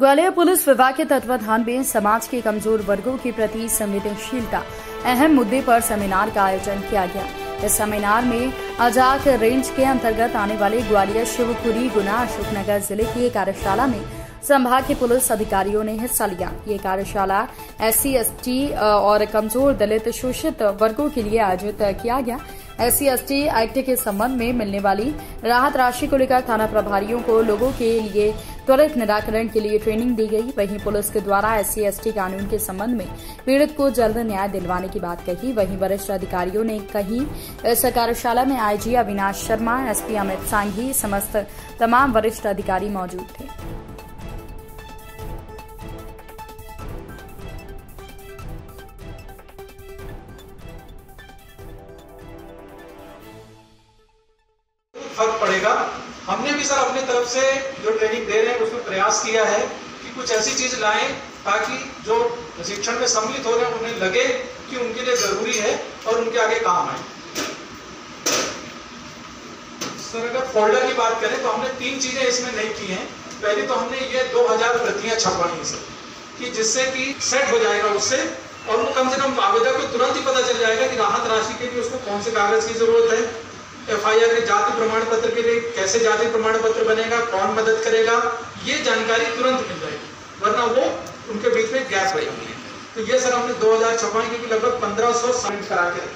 Gwalior police विभाग के तत्वाधान में समाज के कमज़ोर वर्गों के प्रति संवेदनशीलता अहम मुद्दे पर सेमिनार का आयोजन किया गया। इस सेमिनार में अजाक रेंज के अंतर्गत आने वाले ग्वालियर, शिवपुरी, गुना, अशोकनगर ज़िले की कार्यशाला में संभाग के पुलिस अधिकारियों ने हिस्सा लिया। ये कार्यशाला एससी एसटी और कमज़ोर दलित शोषित वर्गों के लिए आयोजित किया गया। एससी एसटी एक्ट के संबंध में मिलने वाली राहत राशि को लेकर थाना प्रभारियों को लोगों के लिए त्वरित निराकरण के लिए ट्रेनिंग दी गई। वहीं पुलिस के द्वारा एससी एसटी कानून के संबंध में पीड़ित को जल्द न्याय दिलवाने की बात कही। वहीं वरिष्ठ अधिकारियों ने कही, इस कार्यशाला में आईजी अविनाश शर्मा, एसपी अमित सांघी समस्त तमाम वरिष्ठ अधिकारी मौजूद थे। फ़र्क पड़ेगा। हमने भी सर अपनी तरफ़ से जो ट्रेनिंग दे रहे हैं, उसमें प्रयास किया है कि कुछ ऐसी चीज़ लाएँ ताकि जो प्रशिक्षण में सम्मिलित हो रहे हैं, उन्हें लगे कि उनके लिए ज़रूरी है और उनके आगे काम आए। सर, अगर फोल्डर की बात करें तो हमने तीन चीज़ें इसमें नहीं की हैं। पहले तो हमने ये 2000 प्रतियाँ छपवाई सर, कि जिससे कि सेट हो जाएगा उससे और कम से कम आवेदक को तुरंत ही पता चल जाएगा कि राहत राशि के लिए उसको कौन से कागज़ की ज़रूरत है एफआईआर के जाति प्रमाण पत्र के लिए कैसे जाति प्रमाण पत्र बनेगा, कौन मदद करेगा, ये जानकारी तुरंत मिल जाएगी, वरना वो उनके बीच में गैप रहेगी तो ये सर हमने 2000 छपाई क्योंकि लगभग 1500 सबमिट करा के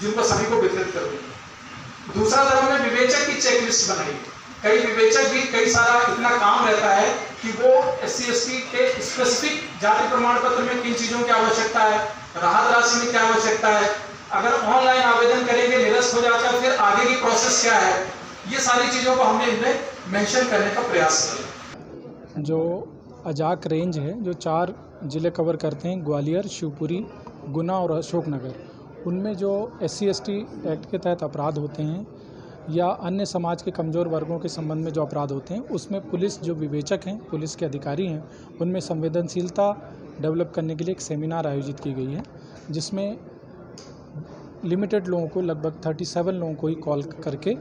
जिनको सभी को वितरित कर देंगे दूसरा सर हमने विवेचक की चेक लिस्ट बनाई। कई विवेचक भी, कई सारा इतना काम रहता है कि वो एस सी के स्पेसिफिक जाति प्रमाण पत्र में किन चीज़ों की आवश्यकता है, राहत राशि में क्या आवश्यकता है, अगर ऑनलाइन आवेदन करेंगे हो जाता है, फिर आगे की प्रोसेस क्या है? ये सारी चीज़ों को हमने इनमें मेंशन करने का प्रयास किया। जो अजाक रेंज है, जो चार ज़िले कवर करते हैं, ग्वालियर, शिवपुरी, गुना और अशोकनगर, उनमें जो एस सी एक्ट के तहत अपराध होते हैं या अन्य समाज के कमज़ोर वर्गों के संबंध में जो अपराध होते हैं, उसमें पुलिस जो विवेचक हैं, पुलिस के अधिकारी हैं, उनमें संवेदनशीलता डेवलप करने के लिए एक सेमिनार आयोजित की गई है, जिसमें लिमिटेड लोगों को लगभग 37 लोगों को ही कॉल करके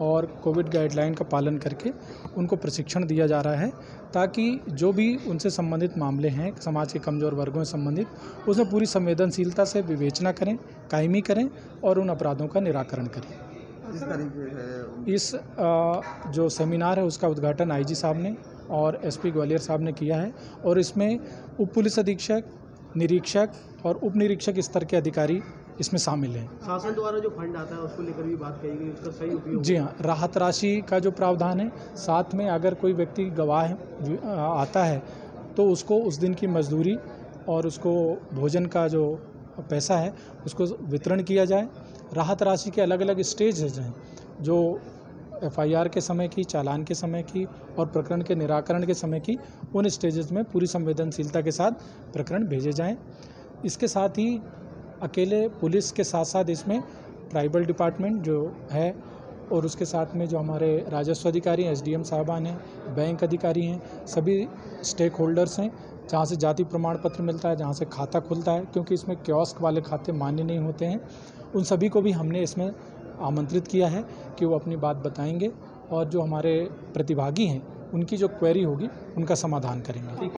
और कोविड गाइडलाइन का पालन करके उनको प्रशिक्षण दिया जा रहा है ताकि जो भी उनसे संबंधित मामले हैं समाज के कमज़ोर वर्गों से संबंधित उसमें पूरी संवेदनशीलता से विवेचना करें कायमी करें और उन अपराधों का निराकरण करें। इस जो सेमिनार है उसका उद्घाटन आईजी साहब ने और एसपी ग्वालियर साहब ने किया है और इसमें उप पुलिस अधीक्षक निरीक्षक और उप निरीक्षक स्तर के अधिकारी इसमें शामिल हैं। शासन द्वारा जो फंड आता है उसको लेकर भी बात कही गई उसका सही उपयोग जी हाँ राहत राशि का जो प्रावधान है साथ में अगर कोई व्यक्ति गवाह आता है तो उसको उस दिन की मजदूरी और उसको भोजन का जो पैसा है उसको वितरण किया जाए। राहत राशि के अलग अलग स्टेज हैं जो एफआईआर के समय की चालान के समय की और प्रकरण के निराकरण के समय की उन स्टेजेस में पूरी संवेदनशीलता के साथ प्रकरण भेजे जाएँ। इसके साथ ही अकेले पुलिस के साथ साथ इसमें ट्राइबल डिपार्टमेंट जो है और उसके साथ में जो हमारे राजस्व अधिकारी हैं एस साहबान हैं, बैंक अधिकारी हैं, सभी स्टेक होल्डर्स हैं, जहाँ से जाति प्रमाण पत्र मिलता है, जहाँ से खाता खुलता है, क्योंकि इसमें क्योस्क वाले खाते मान्य नहीं होते हैं। उन सभी को भी हमने इसमें आमंत्रित किया है कि वो अपनी बात बताएँगे और जो हमारे प्रतिभागी हैं, उनकी जो क्वेरी होगी, उनका समाधान करेंगे।